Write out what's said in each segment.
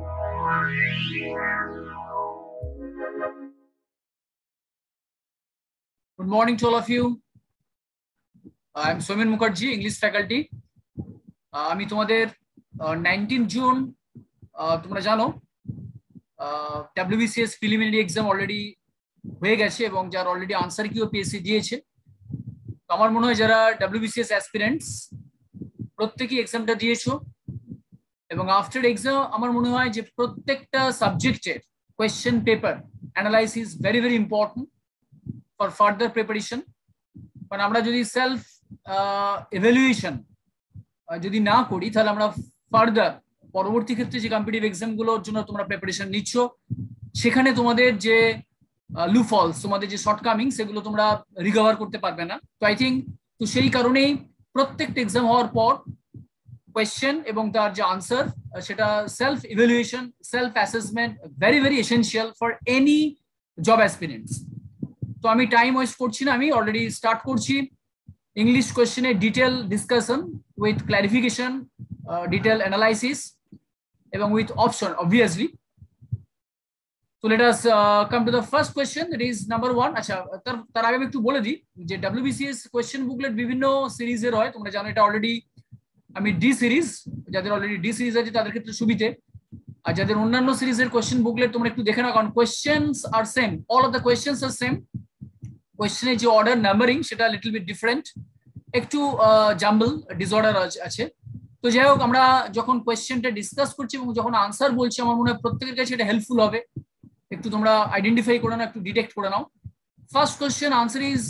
Good morning to all of you. I'm Somin Mukherjee, English faculty. Uh, আমি তোমাদের nineteen June তোমরা জানো WBCS preliminary exam already হয়ে গেছে এবং যার অলরেডি আনসার কিও পিএসসি দিয়েছে আমার মনে হয় যারা ডাব্লিউবিসিএস অ্যাসপিরেন্টস প্রত্যেকেই এক্সামটা দিয়েছ এবং আফটার এক্সাম আমার মনে হয় যে প্রত্যেকটা সাবজেক্টের question paper analysis very very important for further preparation কারণ আমরা যদি সেলফ এভ্যালুয়েশন যদি না করি, তাহলে আমরা ফার্দার পরবর্তী ক্ষেত্রে যে কম্পিটিভ এক্সামগুলোর জন্য তোমরা প্রিপারেশন নিচ্ছ, সেখানে তোমাদের যে লুফলস তোমাদের যে শর্টকামিং সেগুলো তোমরা রিকভার করতে পারবে না। তো আই থিঙ্ক তো সেই কারণেই প্রত্যেকটা এক্সাম হওয়ার পর কোয়েশ্চেন এবং তার যে আনসার সেটা self evaluation self assessment very very essential for any job aspirants তো আমি টাইম ওয়েস্ট করছি না, আমি অলরেডি স্টার্ট করছি। English কোয়েশ্চেনের detail discussion with clarification detail analysis এবং উইথ অপশন অবভিয়াসলি তো let us come to the first question that is number one আচ্ছা তার তার আগে আমি একটু বলে দিই যে ডাব্লিউবিসিএস কোয়েশ্চেন বুকলেট বিভিন্ন সিরিজের হয়, তোমরা জানো এটা অলরেডি আমি ডি সিরিজ যাদের অলরেডি ডি সিরিজ আছে, তাদের ক্ষেত্রে সুবিধে। আর যাদের অন্যান্য সিরিজের কোয়েশ্চেন বুকলেট তোমরা একটু দেখে নাও, কারণ questions are same all of the questions are same কোয়েশ্চেনের যে অর্ডার নাম্বারিং সেটা লিটল বিট ডিফারেন্ট একটু জাম্বল ডিসঅর্ডার আছে। তো যাই হোক, আমরা যখন কোয়েশ্চেনটা ডিসকাস করছি এবং যখন আনসার বলছি, আমার মনে হয় প্রত্যেকের কাছে এটা হেল্পফুল হবে। একটু তোমরা আইডেন্টিফাই করে নাও, একটু ডিটেক্ট করে নাও। First question answer is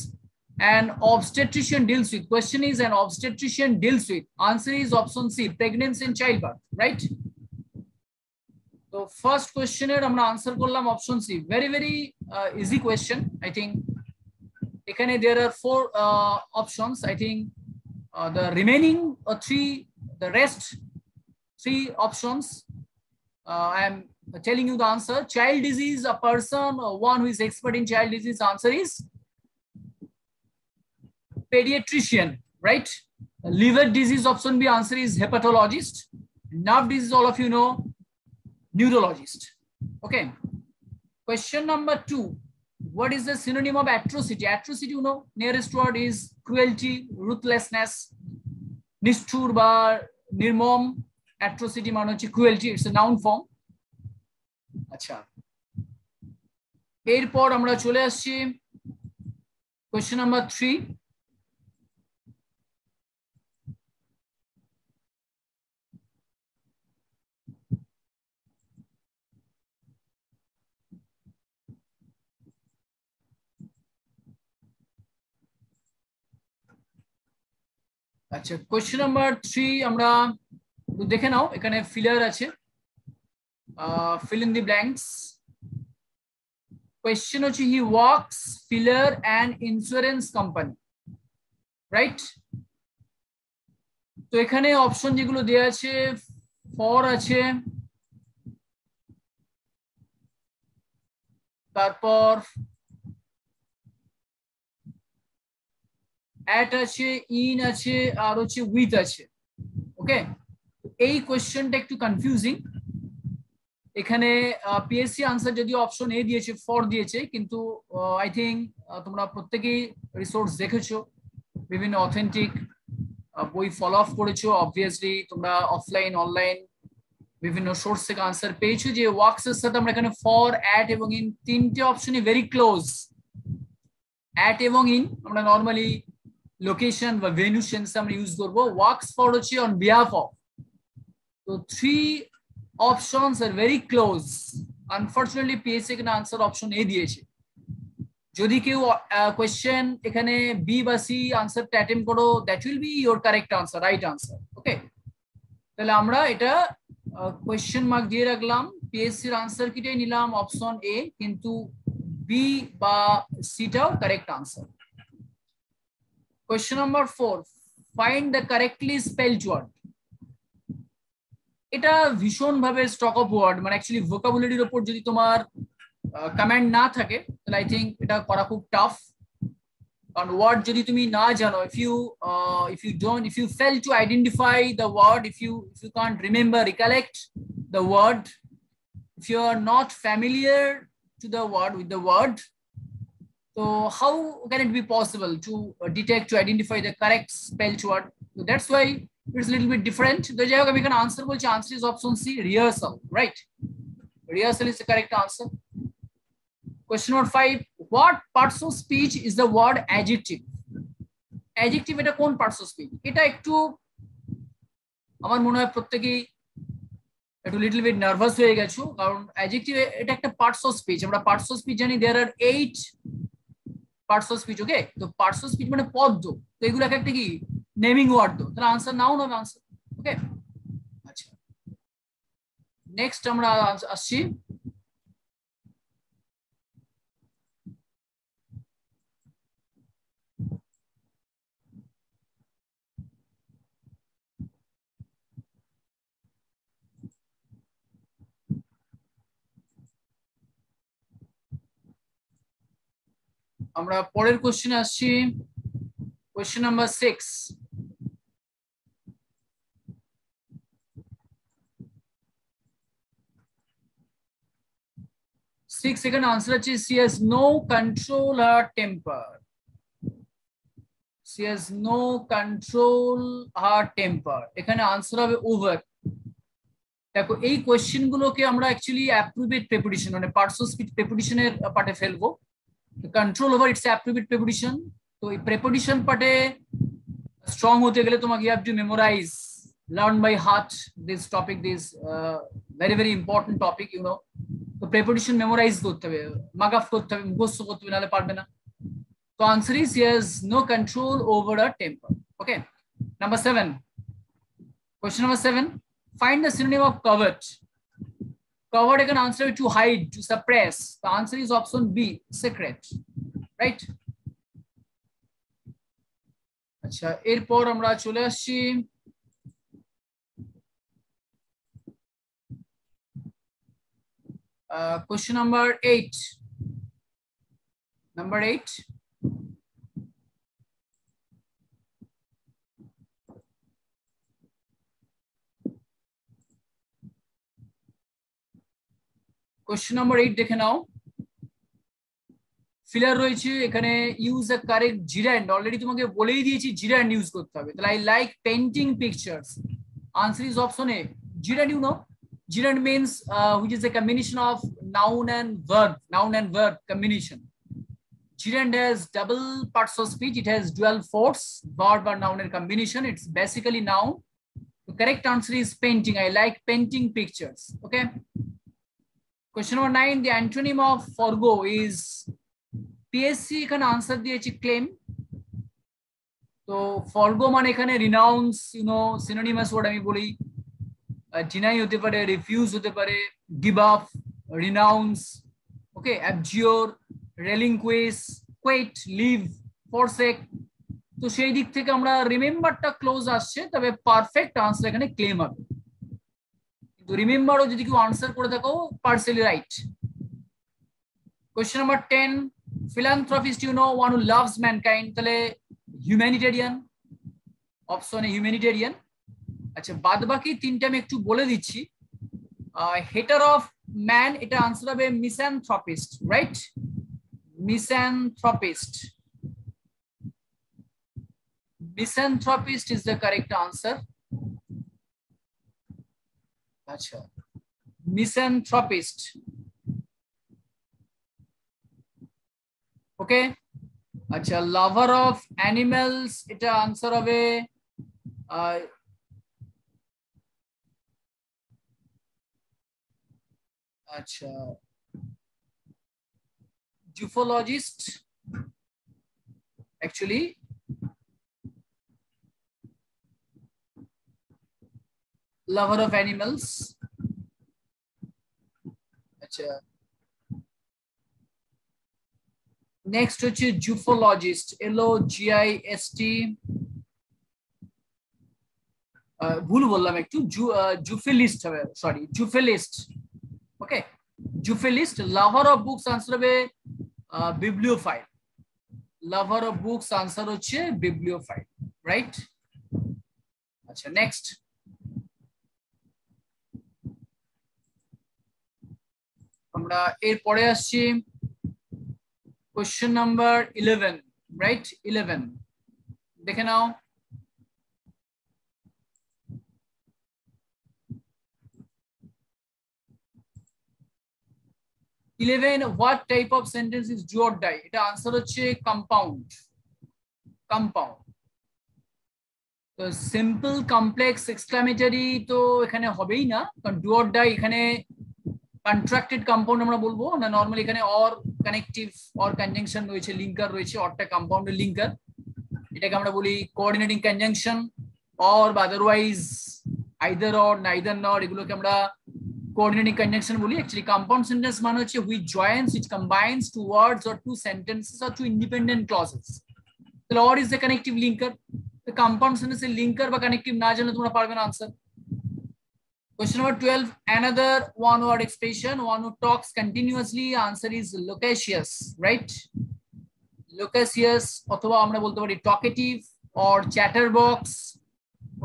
an obstetrician deals with question is an obstetrician deals with answer is option c pregnancy and childbirth right so first question এর আমরা আনসার করলাম option C very very easy question I think এখানে there are four options I think the remaining uh, three the rest three options uh, i am telling you the answer child disease a person or one who is expert in child disease answer is pediatrician, right? Liver disease option B answer is hepatologist. Nerve disease, all of you know, neurologist. Okay. Question number two. What is the synonym of atrocity? Atrocity, you know, nearest word is cruelty, ruthlessness, nishtur ba nirmom. Atrocity মানে হচ্ছে cruelty. It's a noun form. আচ্ছা এরপর আমরা চলে আসছি আচ্ছা question number three আমরা দেখে নাও, এখানে ফিলার আছে। Fill in the blanks question হচ্ছে he works filler and insurance company right তো এখানে অপশন যেগুলো দেওয়া আছে ফর আছে। তারপর অ্যাট আছে ইন আছে, আর হচ্ছে উইথ আছে। ওকে এই কোয়েশ্চেনটা একটু কনফিউজিং এখানে পিএসসি আনসার যদিও অপশন এ দিয়েছে ফর দিয়েছে, কিন্তু আই থিঙ্ক তোমরা প্রত্যেকেই রিসোর্স দেখেছ। বিভিন্ন অথেন্টিক বই ফলো আপ করেছ। অবভিয়াসলি তোমরা অফলাইন অনলাইন বিভিন্ন সোর্স থেকে আনসার পেয়েছ যে ওয়ার্কস এর সাথে আমরা এখানে ফর অ্যাট এবং ইন তিনটে অপশনই ভেরি ক্লোজ অ্যাট এবং ইন আমরা নর্মালি লোকেশন বা ভেনু সেন্স আমরা ইউজ করব। ওয়ার্কস ফর হচ্ছে অন বিহাফ অফ তো three options are very close unfortunately PSC এখানে আনসার অপশন এ দিয়েছে। যদি কেউ কোয়েশ্চেন এখানে বি বা সি আনসারটা অ্যাটেম্প করো that will be your correct answer right answer okay তাহলে আমরা এটা কোয়েশ্চেন মার্ক দিয়ে রাখলাম। পিএসসির আনসার কিটাই নিলাম অপশন এ কিন্তু বি বা সিটাও correct answer question number four find the correctly spelled word এটা ভীষণ ভাবে স্টক অফ ওয়ার্ড মানে অ্যাকচুয়ালি ভোকাবুলারির উপর যদি তোমার কমান্ড না থাকে তাহলে আই থিঙ্ক এটা করা খুব টাফ কারণ ওয়ার্ড যদি তুমি না জানো if you if you don't if you fail to identify the word if you if you can't remember recollect the word if you are not familiar to the word with the word, so how can it be possible to detect, to identify the correct spelled word? So that's why it's a little bit different. The jayok we can answer which answer is option C, rehearsal, right? Rehearsal is the correct answer. Question number five, what parts of speech is the word adjective? Adjective এটা কোন parts of speech? এটা একটু আমার মনে হয় প্রত্যেকেই একটু little bit nervous হয়ে গেছো কারণ অ্যাডজেক্টিভ এটা একটা পার্টস অফ স্পিচ আমরা পার্টস অফ স্পিচ জানি there are eight parts speech okay তো পার্টস স্পিচ মানে পদ্ম তো এগুলো এক একটা কি? নেমিং ওয়ার্ড তো তাহলে আনসার নাও হবে আনসার ওকে আচ্ছা। নেক্সট আমরা আসছি। আমরা পরের কোশ্চেন আসছি। কোশ্চেন নাম্বার সিক্স সিক্স এখানে আনসার আছে she has no control her temper she has no control her temper এখানে আনসার হবে ওভার দেখো, এই কোয়েশ্চেন গুলোকে আমরা অ্যাকচুয়ালি অ্যাপ্রুভেড প্রেপুডিশন মানে স্পিচ প্রেপুডিশনের পার্টে ফেলব। Control over its approved preposition তো এই প্রেপুডিশন পার্টে স্ট্রং হতে গেলে তোমাকে you have to memorize learn by heart this topic this very very important topic you know তো প্রেপুডিশন মেমোরাইজ করতে হবে মাগাফ করতে হবে মুখস্থ করতে হবে নাহলে পারবে না তো answer is has no control over a temper okay number seven question number seven find the synonym of covered. Covered, I can answer to hide, to suppress. The answer is option B, secret. Right? আচ্ছা এরপর আমরা চলে আসছি question number eight number eight question number eight দেখে নাও filler রয়েছে এখানে use a correct gerund already তোমাকে বলেই দিয়েছি জিরান্ড ইউজ করতে হবে তাহলে I like painting pictures answer is option A gerund you know gerund means which is a combination of noun and verb noun and verb combination Gerund has double parts of speech. It has dual force, verb or noun and combination. It's basically noun. The correct answer is painting. I like painting pictures. Okay. Question number nine, the antonym of forgo is PSC can answer the claim. So forgo মানে এখানে renounce, you know, synonymous word আমি বলি deny হতে পারে refuse হতে পারে give up, renounce, okay, abjure, relinquish, quit, leave, forsake. তো সেই দিক থেকে আমরা রিমেম্বারটা ক্লোজ আসছে তবে পারফেক্ট আনসার এখানে ক্লেম হবে তো রিমেম্বারও যদি কেউ আনসার করে থাকো partially right question number ten philanthropist you know, one who loves mankind, তাহলে humanitarian অপশনে humanitarian. আচ্ছা বাদ বাকি তিনটা আমি একটু বলে দিচ্ছি। হেটার অফ ম্যান এটা আনসার হবে misanthropist right misanthropist misanthropist is the correct answer আচ্ছা। মিসানথ্রপিস্ট ওকে আচ্ছা লাভার অফ অ্যানিমেলস এটা আনসার হবে আচ্ছা zoophologist actually lover of animals. আচ্ছা নেক্সট হচ্ছে zoophologist L O G I S T ভুল বললাম একটু জুফেলিস্ট হবে sorry zoophilist okay zoophilist lover of books answer হবে bibliophile lover of books answer হচ্ছে বিবলিওফাইল রাইট আচ্ছা নেক্সট আমরা এরপরে আসছি question number eleven right eleven দেখে নাও। Eleven what type of sentence is do or die এটা answer হচ্ছে compound compound তো সিম্পল কমপ্লেক্স এক্সক্লামেটারি তো এখানে হবেই না। কারণ ডু অর ডাই এখানে কন্ট্রাক্টেড কম্পাউন্ড আমরা বলবো না নর্মালি এখানে অর কানেকটিভ অর কনজাংশন রয়েছে লিঙ্কার রয়েছে অরটা কম্পাউন্ডের লিঙ্কার এটাকে আমরা বলি কোঅর্ডিনেটিং কনজাংশন অর বা otherwise either or neither nor এগুলোকে আমরা coordinating conjunction বলি actually compound sentence মানে হচ্ছে which joins which combines two words or two sentences or two independent clauses তাহলে or is the connective linker the compound sentence এর linker বা connective না জানলে তোমরা পারবে না answer question number 12 another one word expression one who talks continuously answer is loquacious right loquacious অথবা আমরা বলতে পারি talkative or chatterbox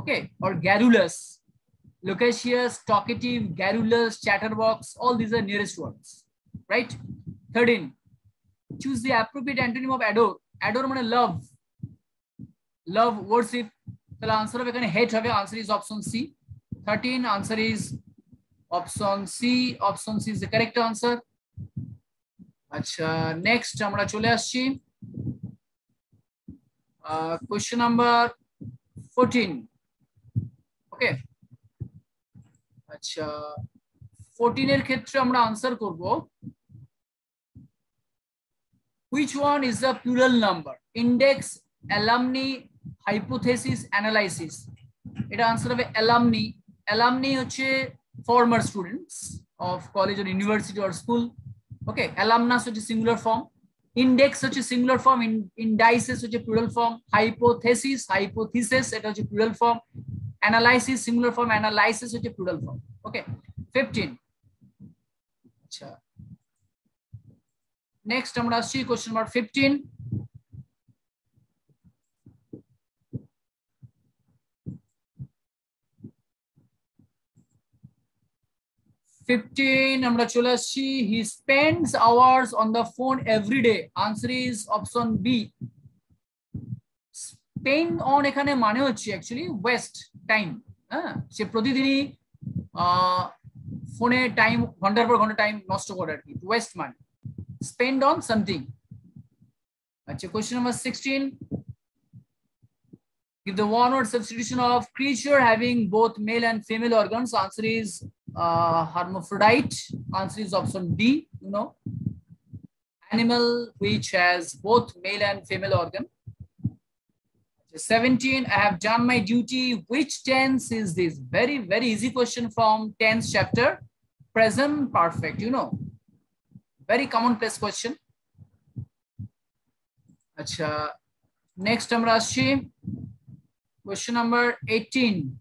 okay or garrulous loquacious, talkative, garrulous, chatterbox, all these are nearest words, right? 13. Choose the appropriate antonym of adore. Adore মানে love. Love, worship. তাহলে answer হবে এখানে hate হবে. Answer is option C. 13. Answer is option C. Option C is the correct answer. আচ্ছা next আমরা চলে আসছি question number 14. ওকে আচ্ছা ফোরটিন এর ক্ষেত্রে আমরা আনসার করব which one is the plural number index alumni hypothesis analysis এটা আনসার হবে অ্যালামনি Alumni হচ্ছে former students of college or university or school okay alumnus হচ্ছে সিঙ্গুলার ফর্ম ইন্ডেক্স হচ্ছে সিঙ্গুলার ফর্ম ইন্ডাইসিস হচ্ছে প্লুরাল ফর্ম হাইপোথেসিস হাইপোথিসিস এটা হচ্ছে plural form analysis singular form analysis হচ্ছে plural form okay 15 আচ্ছা। Next আমরা আসছি কোশ্চেন নাম্বার 15 15 আমরা চলে আসছি he spends hours on the phone every day answer is option B spend on এখানে মানে হচ্ছে অ্যাকচুয়ালি ওয়েস্ট টাইম হ্যাঁ সে প্রতিদিনই ফোনে টাইম ঘন্টার পর ঘন্টা টাইম নষ্ট করে আর কি ওয়েস্ট মানে স্পেন্ড অন সামথিং আচ্ছা question number sixteen Give the one word substitution of creature having both male and female organs. Answer is uh, hermaphrodite. Answer is option D, you know. Animal which has both male and female organ. 17, I have done my duty. Which tense is this? Very, very easy question from 10th chapter. Present perfect, you know. Very commonplace question. Achha. Next, I'm Question number 18.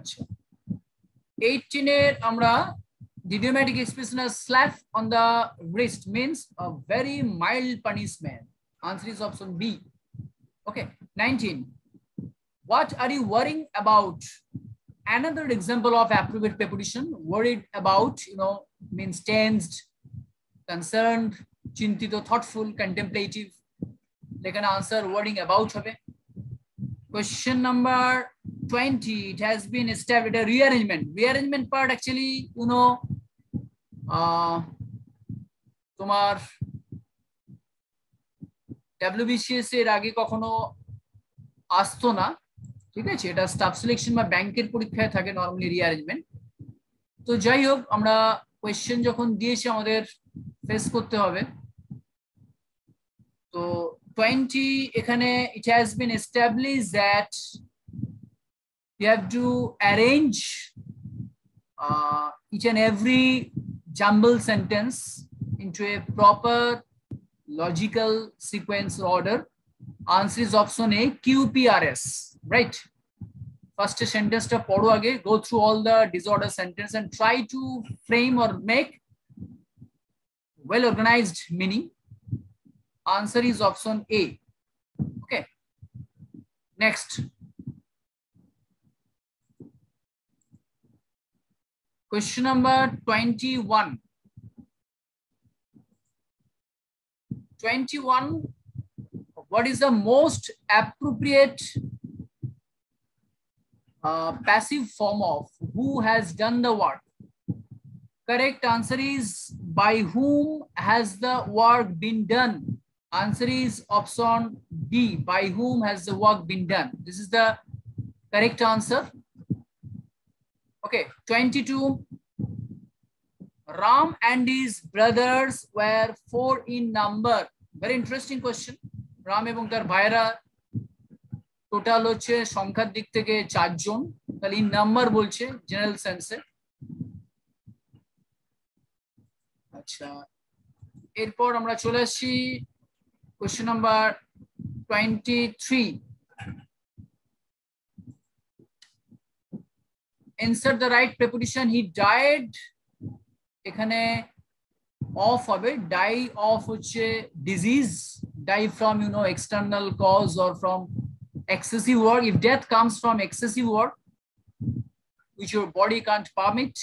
আচ্ছা 18 এর আমরা The idiomatic expression as slap on the wrist means a very mild punishment. Answer is option B. Okay, 19. What are you worrying about? Another example of appropriate preposition. Worried about, you know, means tensed, concerned, chintito, thoughtful, contemplative. They can answer worrying about. Question number 20. It has been established a rearrangement. Rearrangement part actually, you know, তোমার WBCS এর আগে কখনো আসতো না ঠিক আছে এটা staff selection বা ব্যাংকের পরীক্ষায় থাকে নর্মালি রিঅ্যারেঞ্জমেন্ট তো যাই হোক আমরা কোয়েশ্চেন যখন দিয়েছি আমাদের ফেস করতে হবে তো টোয়েন্টি এখানে it has been establish that you have to arrange uh, each and every jumble sentence into a proper logical sequence order. Answer is option A, QPRS, right? First sentence ta podo age, go through all the disorder sentence and try to frame or make well-organized meaning. Answer is option A. Okay. Next, Question number 21. 21. What is the most appropriate uh, passive form of who has done the work? Correct answer is by whom has the work been done? Answer is option B. By whom has the work been done? This is the correct answer. Okay, 22. Ram and his brothers were four in number. Very interesting question. Ram এবং তার ভাইরা total হচ্ছে সংখ্যার দিক থেকে চারজন তাহলে in number বলছে জেনারেল সেন্সে আচ্ছা এরপর আমরা চলে আসছি question number twenty three insert the right preposition he died এখানে অফ হবে ডাই অফ হচ্ছে disease die from you know external cause or from excessive work if death comes from excessive work which your body can't permit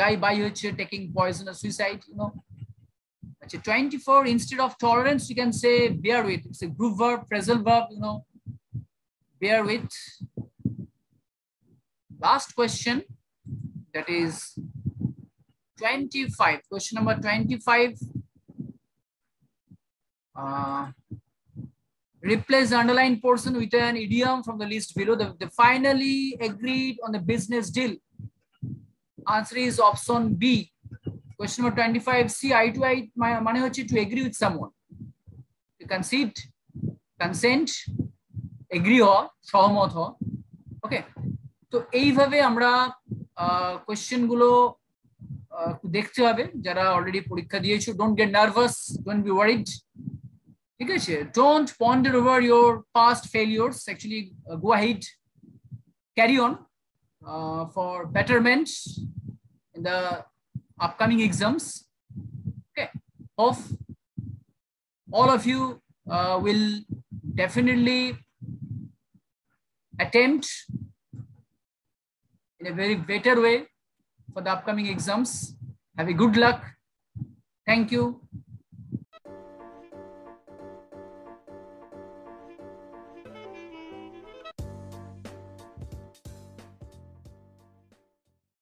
die by হচ্ছে taking poison or suicide you know আচ্ছা 24 instead of tolerance you can say bear with it's a group verb phrasal verb you know bear with last question that is 25 question number 25 uh, replace the underlined portion with an idiom from the list below the, the finally agreed on the business deal answer is option b question number 25 see eye to eye মানে হচ্ছে to agree with someone to concede consent agree হওয়া সহমত হওয়া ওকে তো এইভাবে আমরা question গুলো দেখতে হবে যারা অলরেডি পরীক্ষা দিয়েছো don't get nervous don't be worried ঠিক আছে don't ponder over your past failures actually go head carry on for betterment in the upcoming exams okay hope all of you uh, will definitely attempt in a very better way for the upcoming exams. Have a good luck. Thank you.